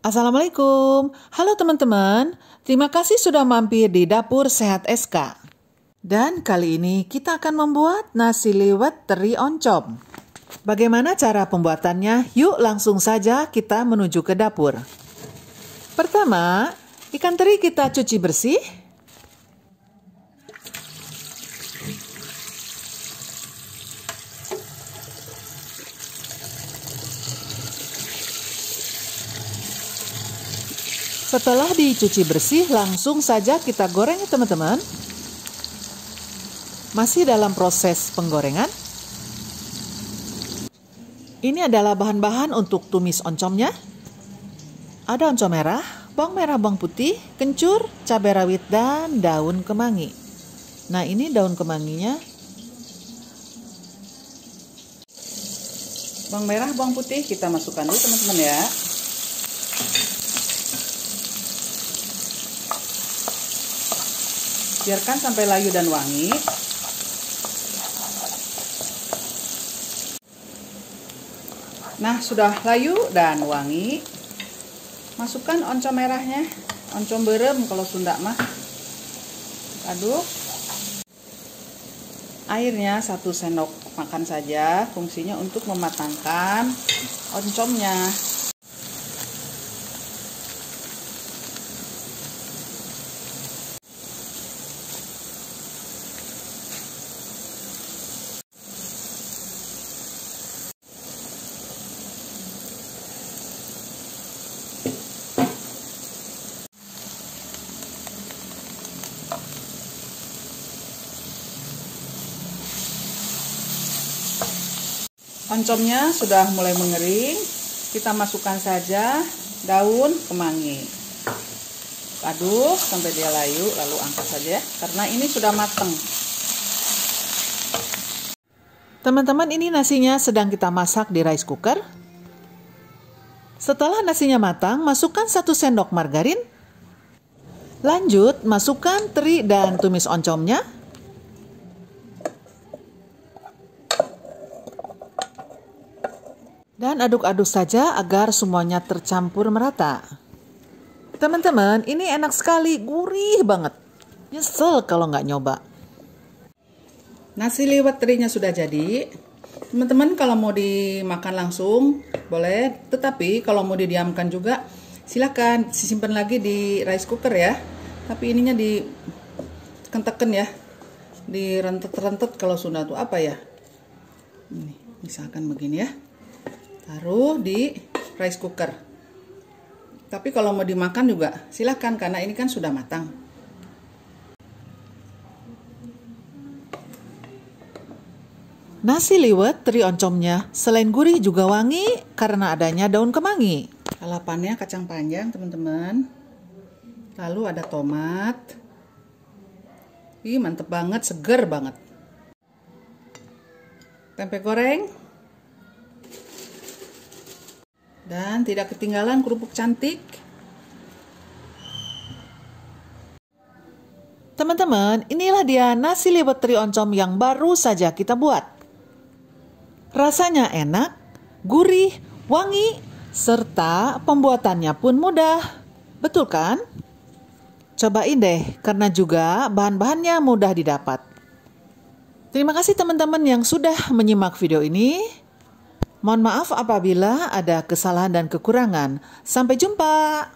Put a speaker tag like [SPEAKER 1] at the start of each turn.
[SPEAKER 1] Assalamualaikum. Halo teman-teman. Terima kasih sudah mampir di Dapur Sehat SK. Dan kali ini kita akan membuat nasi liwet teri oncom. Bagaimana cara pembuatannya? Yuk langsung saja kita menuju ke dapur. Pertama, ikan teri kita cuci bersih. Setelah dicuci bersih, langsung saja kita goreng ya teman-teman. Masih dalam proses penggorengan. Ini adalah bahan-bahan untuk tumis oncomnya. Ada oncom merah, bawang merah, bawang putih, kencur, cabai rawit, dan daun kemangi. Nah ini daun kemanginya.
[SPEAKER 2] Bawang merah, bawang putih kita masukkan dulu teman-teman ya. Biarkan sampai layu dan wangi. Nah sudah layu dan wangi. Masukkan oncom merahnya. Oncom berem kalau Sunda mah. Aduk. Airnya satu sendok makan saja. Fungsinya untuk mematangkan oncomnya Oncomnya sudah mulai mengering, kita masukkan saja daun kemangi. Aduk sampai dia layu, lalu angkat saja karena ini sudah matang.
[SPEAKER 1] Teman-teman, ini nasinya sedang kita masak di rice cooker. Setelah nasinya matang, masukkan satu sendok margarin. Lanjut, masukkan teri dan tumis oncomnya. Dan aduk-aduk saja agar semuanya tercampur merata. Teman-teman, ini enak sekali, gurih banget. Nyesel kalau nggak nyoba.
[SPEAKER 2] Nasi liwet terinya sudah jadi. Teman-teman kalau mau dimakan langsung boleh, tetapi kalau mau didiamkan juga silakan simpan lagi di rice cooker ya. Tapi ininya di teken ya, di rentet-rentet kalau Sunda tuh apa ya? Ini, misalkan begini ya taruh di rice cooker tapi kalau mau dimakan juga silahkan karena ini kan sudah matang
[SPEAKER 1] Nasi liwet teri oncomnya selain gurih juga wangi karena adanya daun kemangi.
[SPEAKER 2] Lalapannya kacang panjang teman-teman. Lalu ada tomat. Ih mantep banget, seger banget. Tempe goreng. Dan tidak ketinggalan kerupuk cantik.
[SPEAKER 1] Teman-teman, inilah dia nasi liwet teri oncom yang baru saja kita buat. Rasanya enak, gurih, wangi, serta pembuatannya pun mudah. Betul kan? Cobain deh, karena juga bahan-bahannya mudah didapat. Terima kasih teman-teman yang sudah menyimak video ini. Mohon maaf apabila ada kesalahan dan kekurangan. Sampai jumpa.